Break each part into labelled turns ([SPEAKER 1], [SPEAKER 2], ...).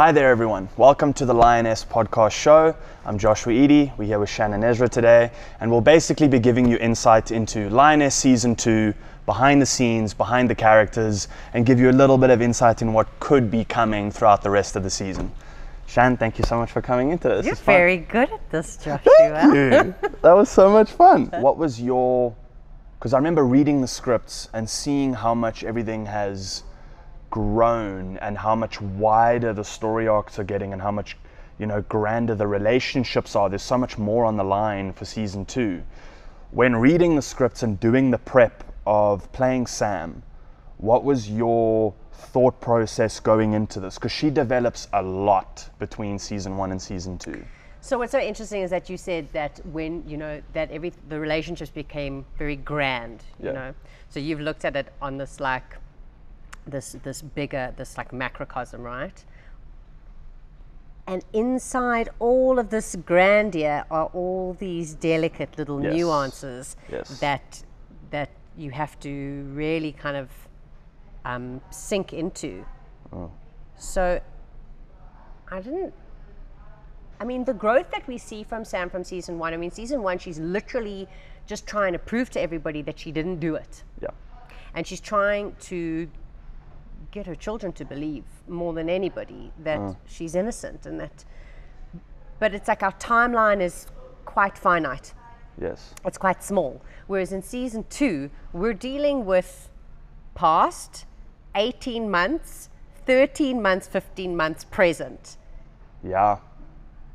[SPEAKER 1] Hi there, everyone. Welcome to the Lioness Podcast Show. I'm Joshua Eady. We're here with Shannon Esra today, and we'll basically be giving you insight into Lioness Season 2, behind the scenes, behind the characters, and give you a little bit of insight in what could be coming throughout the rest of the season. Shan, thank you so much for coming into this.
[SPEAKER 2] You're very good at this, Joshua.
[SPEAKER 1] Dude, that was so much fun. What was your? Because I remember reading the scripts and seeing how much everything has grown and how much wider the story arcs are getting and how much you know grander the relationships are. There's so much more on the line for season two. When reading the scripts and doing the prep of playing Sam, what was your thought process going into this? Because she develops a lot between season one and season two.
[SPEAKER 2] So what's so interesting is that you said that when you know that every the relationships became very grand, you
[SPEAKER 1] Yeah.
[SPEAKER 2] know. So you've looked at it on this like this this bigger this like macrocosm, right? And inside all of this grandeur are all these delicate little
[SPEAKER 1] Yes.
[SPEAKER 2] nuances
[SPEAKER 1] Yes.
[SPEAKER 2] that that you have to really kind of um, sink into.
[SPEAKER 1] Oh.
[SPEAKER 2] So I didn't. I mean, the growth that we see from Sam from season one. I mean, season one, she's literally just trying to prove to everybody that she didn't do it,
[SPEAKER 1] Yeah.
[SPEAKER 2] and she's trying to get her children to believe more than anybody that mm. she's innocent and that. But it's like our timeline is quite finite
[SPEAKER 1] Yes.
[SPEAKER 2] it's quite small. Whereas in season two, we're dealing with past, 18 months, 13 months, 15 months present.
[SPEAKER 1] Yeah.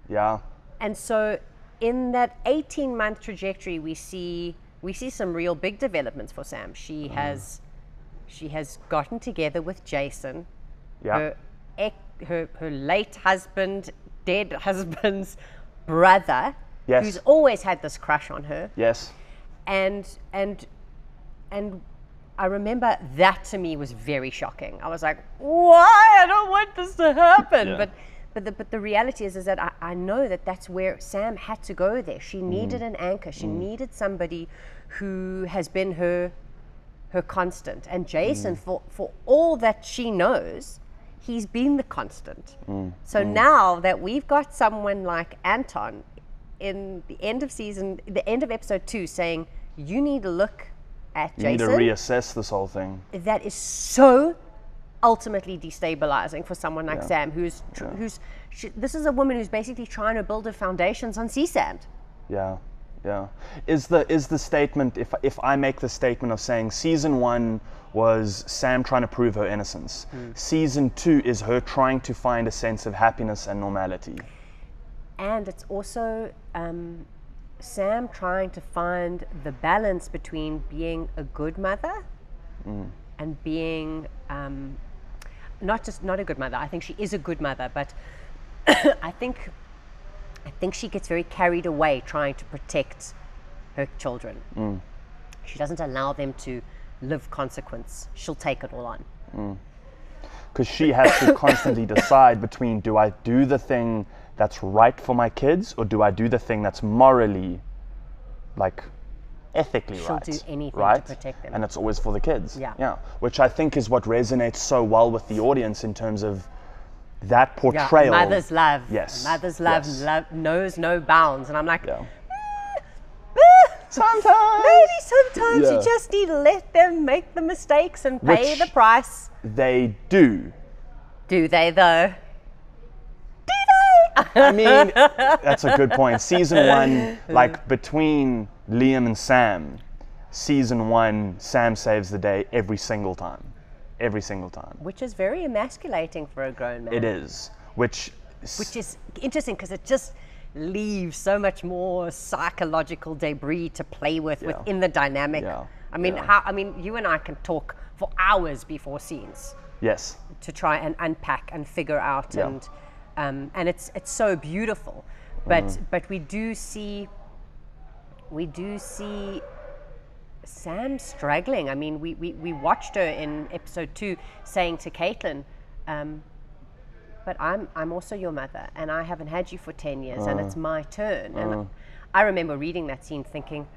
[SPEAKER 1] Yeah.
[SPEAKER 2] And so in that 18 month trajectory, we see we see some real big developments for Sam. She mm. has she has gotten together with Jason,
[SPEAKER 1] Yeah.
[SPEAKER 2] her, her her late husband, dead husband's brother,
[SPEAKER 1] Yes.
[SPEAKER 2] who's always had this crush on her.
[SPEAKER 1] Yes.
[SPEAKER 2] and and and I remember that to me was very shocking. I was like, "Why? I don't want this to happen."
[SPEAKER 1] Yeah.
[SPEAKER 2] But but the, but the reality is is that I, I know that that's where Sam had to go there. She
[SPEAKER 1] Mm.
[SPEAKER 2] needed an anchor. She needed somebody who has been her her constant. And Jason,
[SPEAKER 1] Mm.
[SPEAKER 2] for for all that she knows, he's been the constant.
[SPEAKER 1] Mm.
[SPEAKER 2] So now that we've got someone like Anton in the end of season, the end of episode two, saying you need to look at Jason.
[SPEAKER 1] You need to reassess this whole thing.
[SPEAKER 2] that is so ultimately destabilizing for someone like
[SPEAKER 1] Yeah.
[SPEAKER 2] Sam, who's tr- who's she, this is a woman who's basically trying to build her foundations on sea sand.
[SPEAKER 1] Yeah. Yeah. Is the is the statement if if I make the statement of saying season one was Sam trying to prove her innocence. Season two is her trying to find a sense of happiness and normality.
[SPEAKER 2] and it's also um, Sam trying to find the balance between being a good mother and being um, not just not a good mother. I think she is a good mother, but I think I think she gets very carried away trying to protect her children. Mm. She doesn't allow them to live consequence. She'll take it all on. Mm.
[SPEAKER 1] Because she has to constantly decide between do I do the thing that's right for my kids or do I do the thing that's morally like ethically
[SPEAKER 2] She'll
[SPEAKER 1] right.
[SPEAKER 2] do anything to protect them.
[SPEAKER 1] And it's always for the kids.
[SPEAKER 2] Yeah.
[SPEAKER 1] Yeah. Which I think is what resonates so well with the audience in terms of that
[SPEAKER 2] Yeah,
[SPEAKER 1] portrayal.
[SPEAKER 2] mother's love.
[SPEAKER 1] Yes,
[SPEAKER 2] Mother's love,
[SPEAKER 1] yes.
[SPEAKER 2] love knows no bounds. And I'm like,
[SPEAKER 1] Yeah.
[SPEAKER 2] "Ah,
[SPEAKER 1] Sometimes
[SPEAKER 2] maybe sometimes
[SPEAKER 1] Yeah.
[SPEAKER 2] you just need to let them make the mistakes and pay
[SPEAKER 1] Which-
[SPEAKER 2] the price.
[SPEAKER 1] they do.
[SPEAKER 2] Do they though? Do they?
[SPEAKER 1] I mean, that's a good point. Season one, like between Liam and Sam, season one, Sam saves the day every single time. Every single time.
[SPEAKER 2] Which is very emasculating for a grown man.
[SPEAKER 1] It is. Which,
[SPEAKER 2] Which is interesting because it just leaves so much more psychological debris to play with
[SPEAKER 1] Yeah.
[SPEAKER 2] within the dynamic.
[SPEAKER 1] Yeah,
[SPEAKER 2] I mean,
[SPEAKER 1] yeah.
[SPEAKER 2] how? I mean, you and I can talk for hours before scenes.
[SPEAKER 1] yes.
[SPEAKER 2] to try and unpack and figure out and um, and it's it's so beautiful but
[SPEAKER 1] Mm.
[SPEAKER 2] but we do see we do see Sam struggling. I mean, we, we, we watched her in episode two saying to Caitlin, um, but I'm, I'm also your mother, and I haven't had you for 10 years, and
[SPEAKER 1] Uh.
[SPEAKER 2] it's my turn. And I remember reading that scene thinking,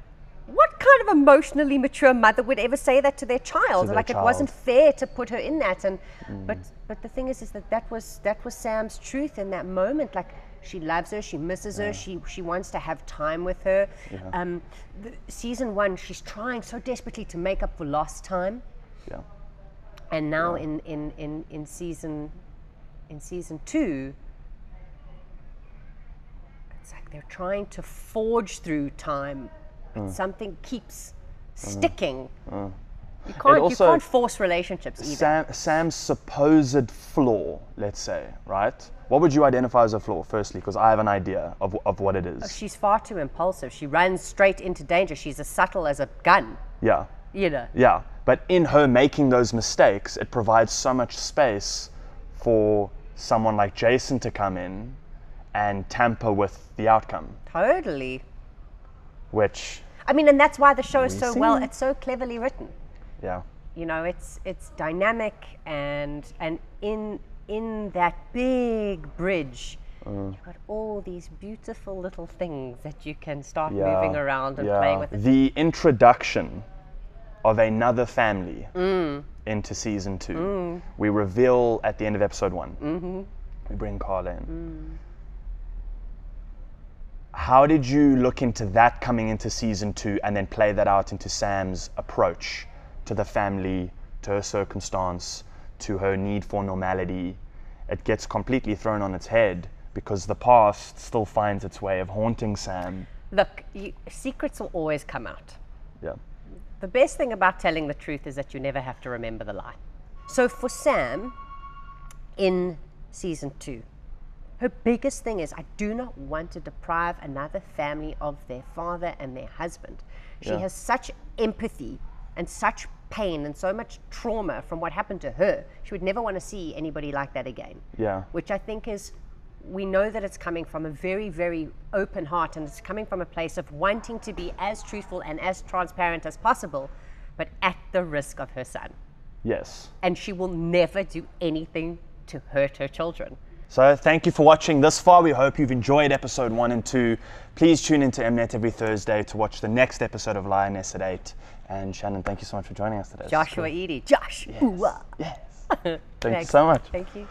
[SPEAKER 2] what kind of emotionally mature mother would ever say that to their child?
[SPEAKER 1] their
[SPEAKER 2] like it wasn't fair to put her in that. And but but the thing is, is that that was that was Sam's truth in that moment. Like she loves her, she misses her, she she wants to have time with her. Um, the, season one, she's trying so desperately to make up for lost time,
[SPEAKER 1] Yeah.
[SPEAKER 2] and now in, in in in season in season two. It's like they're trying to forge through time, but
[SPEAKER 1] Mm.
[SPEAKER 2] something keeps sticking. You can't you can't force relationships either.
[SPEAKER 1] Sam, Sam's supposed flaw, let's say, right? What would you identify as a flaw, firstly? Because I have an idea of, of what it is.
[SPEAKER 2] Oh, she's far too impulsive. She runs straight into danger. She's as subtle as a gun.
[SPEAKER 1] Yeah.
[SPEAKER 2] You know.
[SPEAKER 1] Yeah. But in her making those mistakes, it provides so much space for someone like Jason to come in and tamper with the outcome,
[SPEAKER 2] Totally.
[SPEAKER 1] which,
[SPEAKER 2] I mean, and that's why the show is so well. It's so cleverly written.
[SPEAKER 1] yeah.
[SPEAKER 2] You know, it's it's dynamic and and in in that big bridge,
[SPEAKER 1] Mm.
[SPEAKER 2] you've got all these beautiful little things that you can start
[SPEAKER 1] yeah,
[SPEAKER 2] moving around and
[SPEAKER 1] yeah.
[SPEAKER 2] playing with.
[SPEAKER 1] The introduction of another family into season two. We reveal at the end of episode one. Mm-hmm. We bring Carla in. How did you look into that coming into season two and then play that out into Sam's approach to the family, to her circumstance, to her need for normality? It gets completely thrown on its head because the past still finds its way of haunting Sam.
[SPEAKER 2] Look, you, secrets will always come out.
[SPEAKER 1] Yeah.
[SPEAKER 2] The best thing about telling the truth is that you never have to remember the lie. So for Sam, in season two, her biggest thing is I do not want to deprive another family of their father and their husband. She
[SPEAKER 1] Yeah.
[SPEAKER 2] has such empathy and such pain and so much trauma from what happened to her. She would never want to see anybody like that again.
[SPEAKER 1] Yeah.
[SPEAKER 2] Which I think is, we know that it's coming from a very, very open heart and it's coming from a place of wanting to be as truthful and as transparent as possible, but at the risk of her son.
[SPEAKER 1] Yes.
[SPEAKER 2] And she will never do anything to hurt her children.
[SPEAKER 1] So thank you for watching this far. We hope you've enjoyed episode one and two. Please tune into Mnet every Thursday to watch the next episode of Lioness at 8. And Shannon, thank you so much for joining us today.
[SPEAKER 2] Joshua. Eady. Josh. ah.
[SPEAKER 1] Yes. thank you so much.
[SPEAKER 2] Thank you.